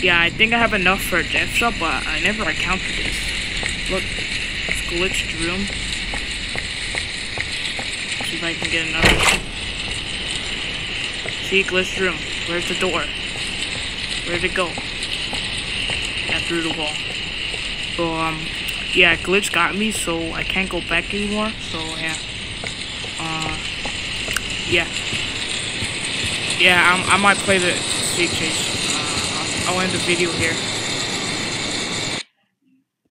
Yeah, I think I have enough for a death shot, but I never encountered this. Look, it's glitched room. See if I can get another. See, glitched room. Where's the door? Where'd it go? Through the wall. So, um, yeah, glitch got me, so I can't go back anymore. So, yeah. Uh, yeah. Yeah, I'm, I might play the stage chase. I'll end the video here.